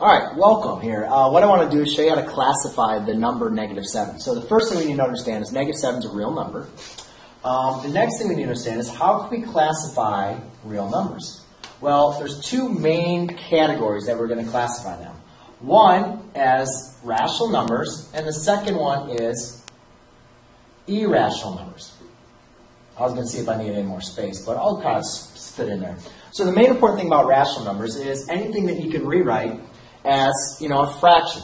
All right, welcome here. Uh, what I want to do is show you how to classify the number negative 7. So the first thing we need to understand is negative 7 is a real number. Um, the next thing we need to understand is how can we classify real numbers? Well, there's two main categories that we're going to classify them. One as rational numbers, and the second one is irrational numbers. I was going to see if I needed any more space, but I'll kind of fit in there. So the main important thing about rational numbers is anything that you can rewrite as, you know, a fraction.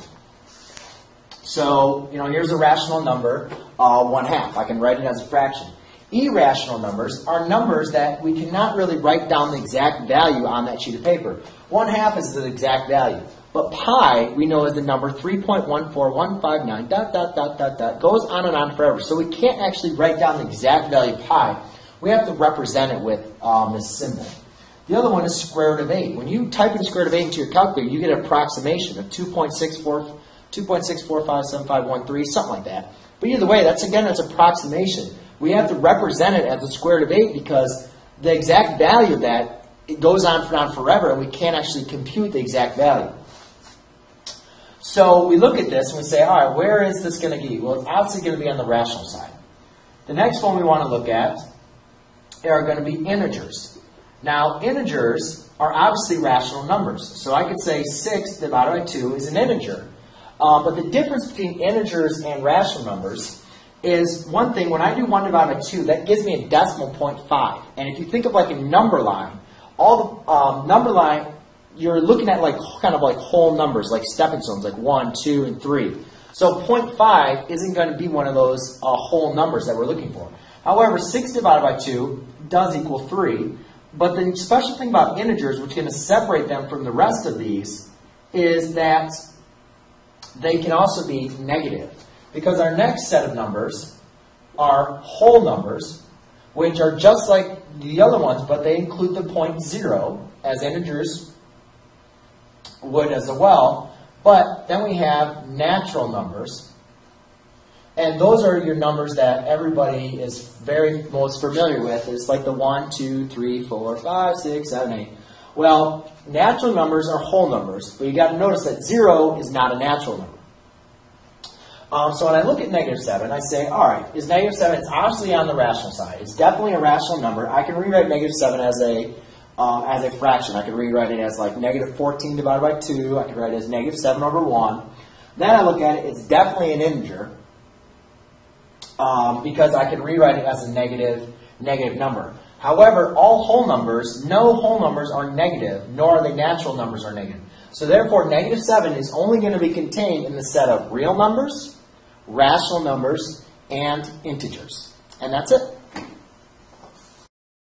So, you know, here's a rational number, uh, one half. I can write it as a fraction. Irrational numbers are numbers that we cannot really write down the exact value on that sheet of paper. One half is the exact value. But pi, we know is the number 3.14159, dot, dot, dot, dot, dot, goes on and on forever. So we can't actually write down the exact value pi. We have to represent it with um, this symbol. The other one is square root of 8. When you type in square root of 8 into your calculator, you get an approximation of 2.64, 2.64575513, something like that. But either way, that's again, that's approximation. We have to represent it as the square root of 8 because the exact value of that it goes on for on forever, and we can't actually compute the exact value. So we look at this and we say, all right, where is this going to be? Well, it's obviously going to be on the rational side. The next one we want to look at are going to be integers. Now, integers are obviously rational numbers. So I could say 6 divided by 2 is an integer. Uh, but the difference between integers and rational numbers is one thing, when I do 1 divided by 2, that gives me a decimal point 5. And if you think of like a number line, all the um, number line, you're looking at like kind of like whole numbers, like stepping stones, like 1, 2, and 3. So 0.5 isn't going to be one of those uh, whole numbers that we're looking for. However, 6 divided by 2 does equal 3. But the special thing about integers, which is going to separate them from the rest of these, is that they can also be negative. Because our next set of numbers are whole numbers, which are just like the other ones, but they include the point zero, as integers would as well. But then we have natural numbers, and those are your numbers that everybody is very most familiar with. It's like the 1, 2, 3, 4, 5, 6, 7, 8. Well, natural numbers are whole numbers, but you got to notice that 0 is not a natural number. Um, so when I look at negative 7, I say, all right, is negative 7, it's obviously on the rational side. It's definitely a rational number. I can rewrite negative 7 as a, uh, as a fraction. I can rewrite it as like negative 14 divided by 2. I can write it as negative 7 over 1. Then I look at it, it's definitely an integer um, because I can rewrite it as a negative, negative number. However, all whole numbers, no whole numbers are negative, nor are they natural numbers are negative. So therefore, negative 7 is only going to be contained in the set of real numbers, rational numbers, and integers. And that's it.